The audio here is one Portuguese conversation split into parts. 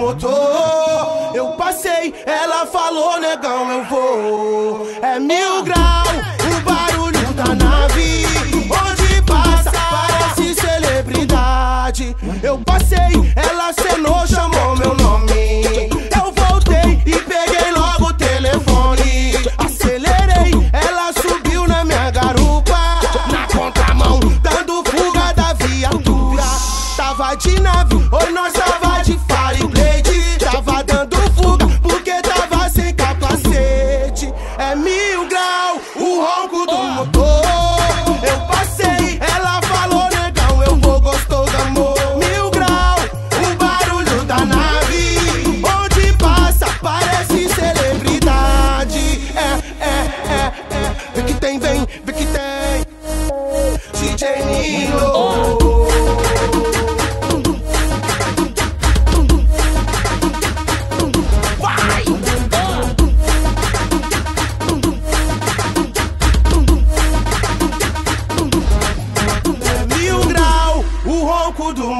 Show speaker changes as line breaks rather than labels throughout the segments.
motor. Eu passei, ela falou, negão, eu vou. É mil grau, o barulho da nave. Onde passa, parece celebridade. Eu passei, ela acenou, chamou meu nome. Eu passei, ela falou, negão, eu vou gostoso, amor. Mil grau, o barulho da nave. Onde passa, parece celebridade. É, é, é, é. Vê que tem, vem, vê que tem. DJ Nilo.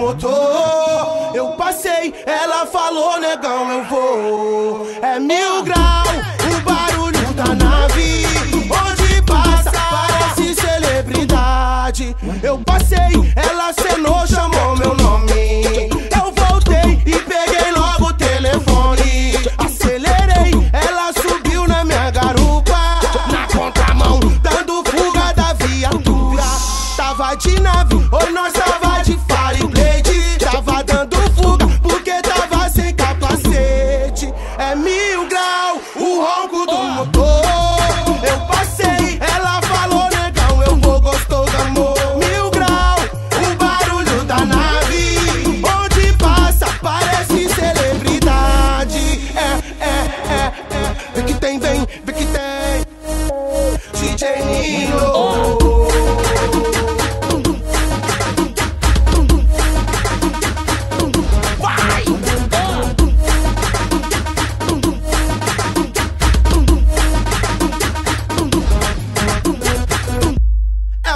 Motor. Eu passei, ela falou, negão, eu vou. É mil grau, o barulho da nave. Onde passa, parece celebridade. Eu passei, ela acenou, chamou meu nome. O ronco do motor.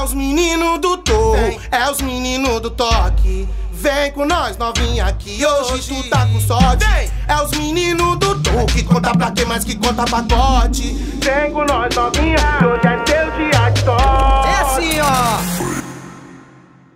Os meninos do touro, é os meninos do toque. Vem com nós, novinha, aqui hoje, tu tá com sorte. É os meninos do touro que conta pra quem mais que conta pacote. Vem com nós, novinha,